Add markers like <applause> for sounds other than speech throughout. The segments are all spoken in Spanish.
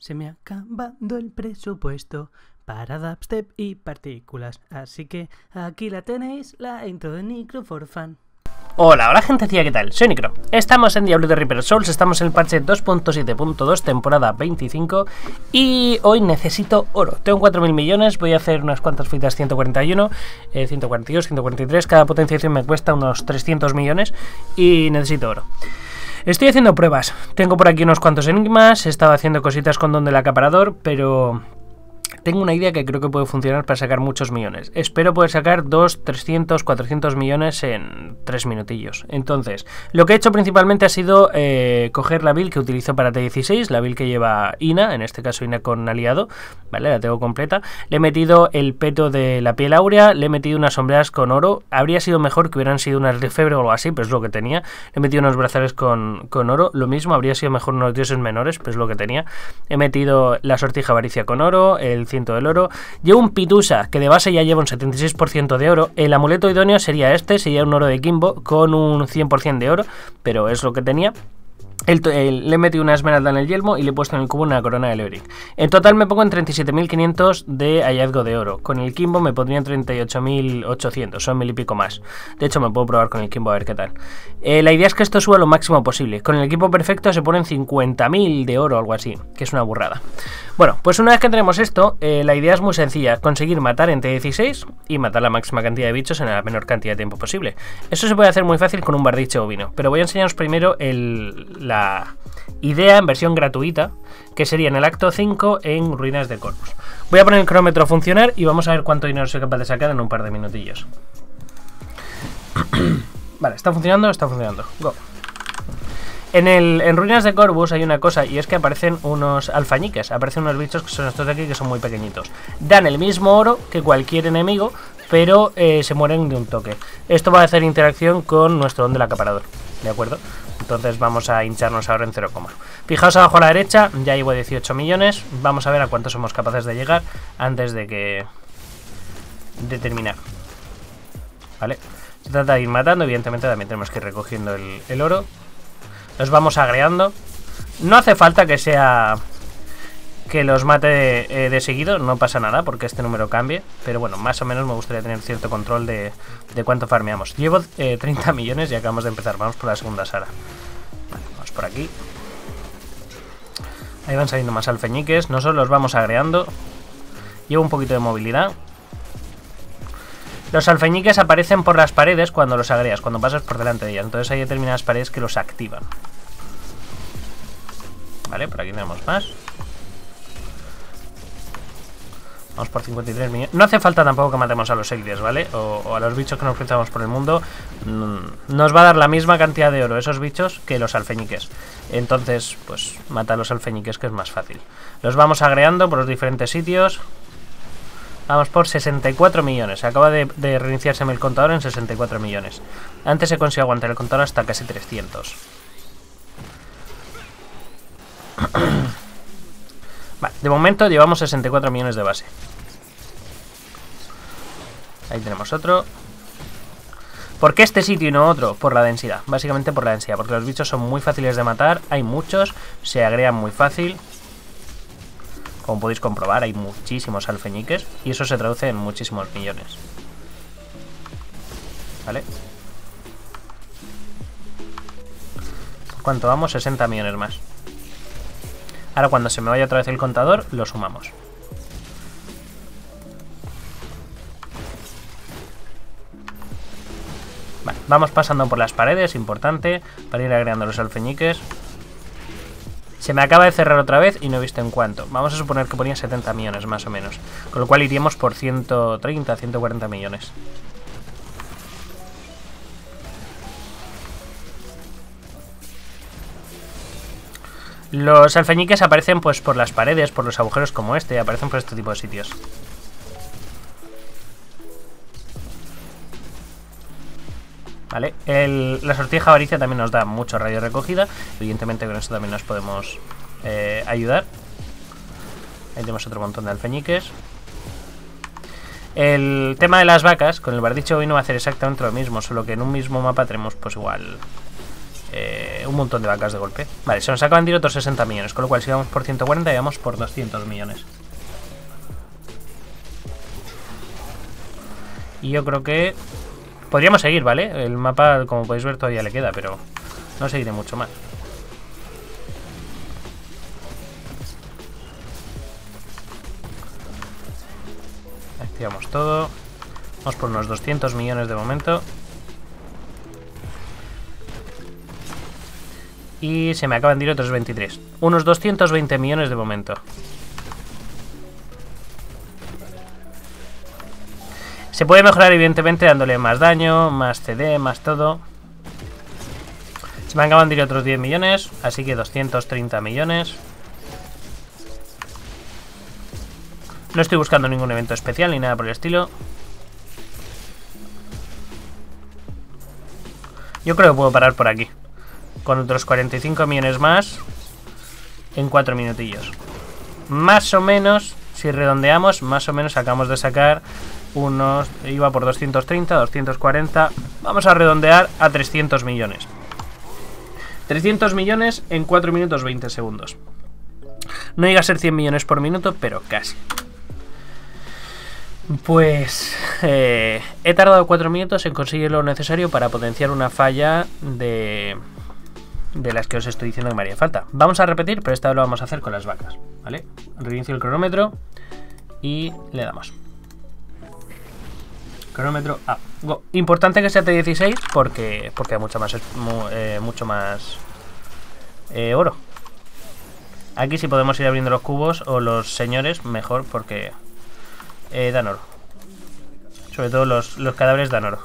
Se me ha acabado el presupuesto para dubstep y partículas, así que aquí la tenéis, la intro de Nicro for Fun. Hola, hola gente, ¿qué tal? Soy Nicro. Estamos en Diablo de Reaper Souls, estamos en el parche 2.7.2, temporada 25, y hoy necesito oro. Tengo 4.000 millones, voy a hacer unas cuantas fitas 141, eh, 142, 143, cada potenciación me cuesta unos 300 millones y necesito oro. Estoy haciendo pruebas, tengo por aquí unos cuantos enigmas, he estado haciendo cositas con don del acaparador, pero tengo una idea que creo que puede funcionar para sacar muchos millones. Espero poder sacar 2, 300, 400 millones en 3 minutillos. Entonces, lo que he hecho principalmente ha sido eh, coger la build que utilizo para T16, la build que lleva Ina, en este caso Ina con aliado, ¿vale? La tengo completa. Le he metido el peto de la piel áurea, le he metido unas sombreras con oro. Habría sido mejor que hubieran sido unas de febre o algo así, pero es lo que tenía. Le he metido unos brazales con, con oro, lo mismo, habría sido mejor unos dioses menores, pero es lo que tenía. He metido la sortija avaricia con oro, el del oro. Llevo un pitusa que de base ya lleva un 76% de oro. El amuleto idóneo sería este, sería un oro de Kimbo con un 100% de oro, pero es lo que tenía. El, le he metido una esmeralda en el yelmo y le he puesto en el cubo una corona de Leoric. En total me pongo en 37.500 de hallazgo de oro. Con el Kimbo me pondría en 38.800, son mil y pico más. De hecho, me puedo probar con el Kimbo a ver qué tal. Eh, la idea es que esto suba lo máximo posible. Con el equipo perfecto se ponen 50.000 de oro o algo así, que es una burrada. Bueno, pues una vez que tenemos esto, eh, la idea es muy sencilla. Conseguir matar en T16 y matar la máxima cantidad de bichos en la menor cantidad de tiempo posible. Eso se puede hacer muy fácil con un bardiche bovino. Pero voy a enseñaros primero la idea en versión gratuita, que sería en el acto 5 en Ruinas de Corpus. Voy a poner el cronómetro a funcionar y vamos a ver cuánto dinero soy capaz de sacar en un par de minutillos. <coughs> vale, está funcionando, está funcionando. Go. En, el, Ruinas de Corvus hay una cosa y es que aparecen unos alfañiques, aparecen unos bichos que son estos de aquí que son muy pequeñitos. Dan el mismo oro que cualquier enemigo, pero eh, se mueren de un toque. Esto va a hacer interacción con nuestro don del acaparador, ¿de acuerdo? Entonces vamos a hincharnos ahora en 0, Fijaos abajo a la derecha, ya llevo 18 millones. Vamos a ver a cuánto somos capaces de llegar antes de que... de terminar. ¿Vale? Se trata de ir matando, evidentemente también tenemos que ir recogiendo el oro. Los vamos agregando. No hace falta que sea que los mate de, eh, de, seguido, no pasa nada porque este número cambie, pero bueno, más o menos me gustaría tener cierto control de, de cuánto farmeamos. Llevo eh, 30 millones y acabamos de empezar, vamos por la segunda sala. Vamos por aquí. Ahí van saliendo más alfeñiques, nosotros los vamos agregando. Llevo un poquito de movilidad. Los alfeñiques aparecen por las paredes cuando los agregas, cuando pasas por delante de ellas. Entonces hay determinadas paredes que los activan. Vale, por aquí tenemos más. Vamos por 53 millones. No hace falta tampoco que matemos a los Elides, ¿vale? O, a los bichos que nos cruzamos por el mundo. Nos va a dar la misma cantidad de oro esos bichos que los alfeñiques. Entonces, pues mata a los alfeñiques que es más fácil. Los vamos agregando por los diferentes sitios. Vamos por 64 millones. Acaba de, de reiniciarse el contador en 64 millones. Antes se consiguió aguantar el contador hasta casi 300. <coughs> Vale, de momento llevamos 64 millones de base. Ahí tenemos otro. ¿Por qué este sitio y no otro? Por la densidad. Básicamente por la densidad. Porque los bichos son muy fáciles de matar. Hay muchos. Se agregan muy fácil. Como podéis comprobar, hay muchísimos alfeñiques. Y eso se traduce en muchísimos millones. ¿Vale? ¿Cuánto vamos? 60 millones más. Ahora cuando se me vaya otra vez el contador, lo sumamos. Vale, vamos pasando por las paredes, importante, para ir agregando los alfeñiques. Se me acaba de cerrar otra vez y no he visto en cuánto. Vamos a suponer que ponía 70 millones más o menos. Con lo cual iríamos por 130, 140 millones. Los alfeñiques aparecen pues por las paredes, por los agujeros como este, aparecen por este tipo de sitios. Vale, la sortija avaricia también nos da mucho radio recogida. Evidentemente con esto también nos podemos eh, ayudar. Ahí tenemos otro montón de alfeñiques. El tema de las vacas, con el bardicho vino va a hacer exactamente lo mismo, solo que en un mismo mapa tenemos pues igual... Eh, un montón de vacas de golpe. Vale, se nos acaban de ir otros 60 millones, con lo cual si vamos por 140 vamos por 200 millones. Y yo creo que podríamos seguir, ¿vale? El mapa, como podéis ver, todavía le queda, pero no seguiré mucho más. Activamos todo. Vamos por unos 200 millones de momento. Y se me acaban de ir otros 23. Unos 220 millones de momento. Se puede mejorar evidentemente dándole más daño, más CD, más todo. Se me acaban de ir otros 10 millones, así que 230 millones. No estoy buscando ningún evento especial ni nada por el estilo. Yo creo que puedo parar por aquí. Con otros 45 millones más. En 4 minutillos. Más o menos, si redondeamos, más o menos acabamos de sacar unos... Iba por 230, 240. Vamos a redondear a 300 millones. 300 millones en 4 minutos 20 segundos. No llega a ser 100 millones por minuto, pero casi. Pues eh, he tardado 4 minutos en conseguir lo necesario para potenciar una falla de, de las que os estoy diciendo que me haría falta. Vamos a repetir, pero esta vez lo vamos a hacer con las vacas. ¿Vale? Reinicio el cronómetro y le damos. Cronómetro A. Importante que sea T16 porque, porque hay mucho más, eh, mucho más eh, oro. Aquí si podemos ir abriendo los cubos o los señores, mejor porque eh, dan oro. Sobre todo los, los cadáveres dan oro.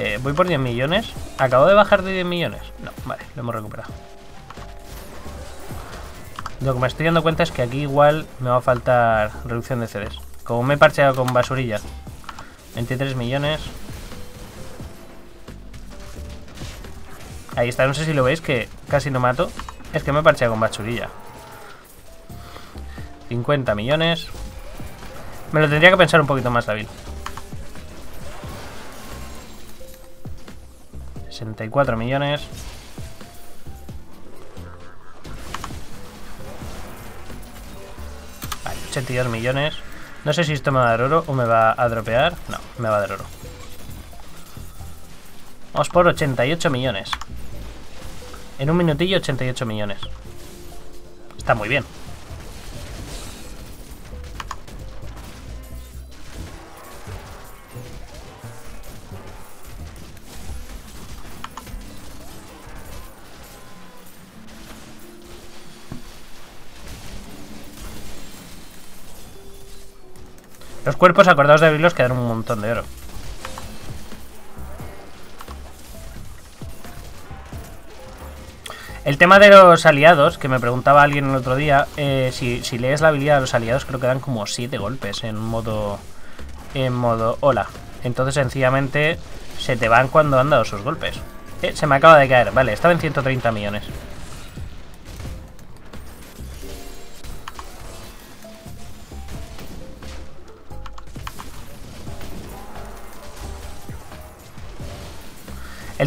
Eh, voy por 10 millones. ¿Acabo de bajar de 10 millones? No, vale, lo hemos recuperado. Lo que me estoy dando cuenta es que aquí igual me va a faltar reducción de CDs. Como me he parcheado con basurilla. 23 millones. Ahí está, no sé si lo veis que casi no mato. Es que me he parcheado con basurilla. 50 millones. Me lo tendría que pensar un poquito más, David. 64 millones. Vale, 82 millones. No sé si esto me va a dar oro o me va a dropear. No, me va a dar oro. Vamos por 88 millones. En un minutillo 88 millones. Está muy bien. Los cuerpos, acordados de abrirlos, quedan un montón de oro. El tema de los aliados, que me preguntaba alguien el otro día, eh, si, lees la habilidad de los aliados, creo que dan como 7 golpes en modo. En modo hola. Entonces, sencillamente, se te van cuando han dado sus golpes. Eh, se me acaba de caer. Vale, estaba en 130 millones.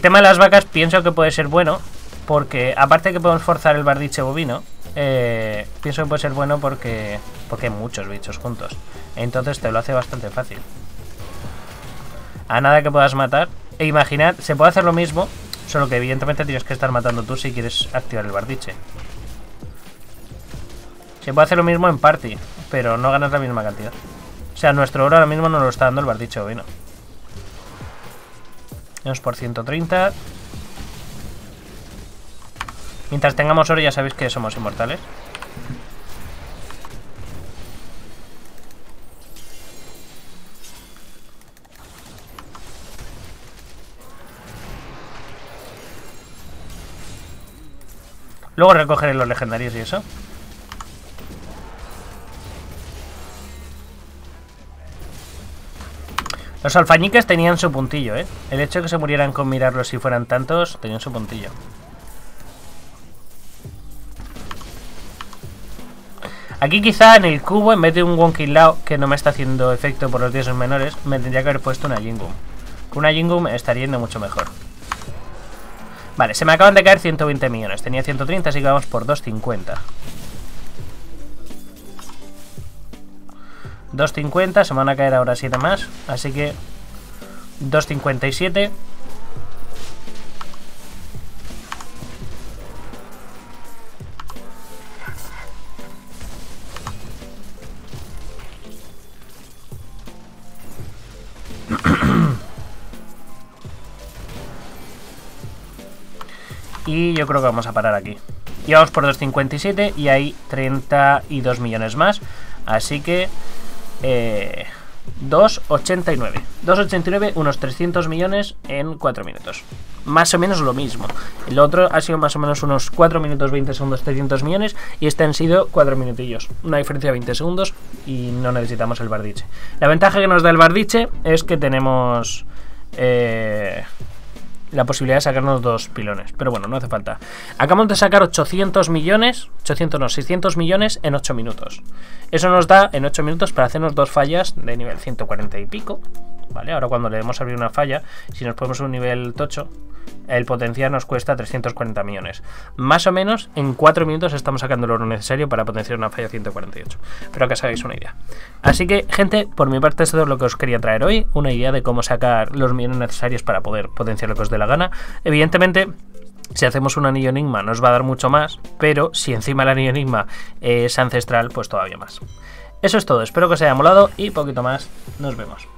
El tema de las vacas pienso que puede ser bueno, porque aparte de que podemos forzar el bardiche bovino, eh, pienso que puede ser bueno porque, porque hay muchos bichos juntos. Entonces te lo hace bastante fácil. A nada que puedas matar. E imaginad, se puede hacer lo mismo, solo que evidentemente tienes que estar matando tú si quieres activar el bardiche. Se puede hacer lo mismo en party, pero no ganas la misma cantidad. O sea, nuestro oro ahora mismo no lo está dando el bardiche bovino. Vamos por 130. Mientras tengamos oro ya sabéis que somos inmortales. Luego recogeré los legendarios y eso. Los alfañiques tenían su puntillo, ¿eh? El hecho de que se murieran con mirarlos si fueran tantos, tenían su puntillo. Aquí quizá en el cubo, en vez de un Wonky Lao, que no me está haciendo efecto por los dioses menores, me tendría que haber puesto una Jingum. Una Jingum estaría yendo mucho mejor. Vale, se me acaban de caer 120 millones. Tenía 130, así que vamos por 250. 250, se van a caer ahora 7 más. Así que 257. Y yo creo que vamos a parar aquí. Y vamos por 2.57 y hay 32 millones más. Así que... Eh, 2.89. 2.89, unos 300 millones en 4 minutos. Más o menos lo mismo. El otro ha sido más o menos unos 4 minutos 20 segundos 300 millones y este han sido 4 minutillos. Una diferencia de 20 segundos y no necesitamos el bardiche. La ventaja que nos da el bardiche es que tenemos... Eh, la posibilidad de sacarnos dos pilones. Pero bueno, no hace falta. Acabamos de sacar 800 millones, 800 no, 600 millones en 8 minutos. Eso nos da en 8 minutos para hacernos dos fallas de nivel 140 y pico. ¿Vale? Ahora cuando le demos abrir una falla, si nos ponemos un nivel tocho, el potenciar nos cuesta 340 millones. Más o menos en 4 minutos estamos sacando lo necesario para potenciar una falla 148. Pero que os hagáis una idea. Así que, gente, por mi parte, esto es lo que os quería traer hoy. Una idea de cómo sacar los millones necesarios para poder potenciar lo que os dé la gana. Evidentemente, si hacemos un anillo enigma nos va a dar mucho más, pero si encima el anillo enigma es ancestral, pues todavía más. Eso es todo, espero que os haya molado y poquito más, nos vemos.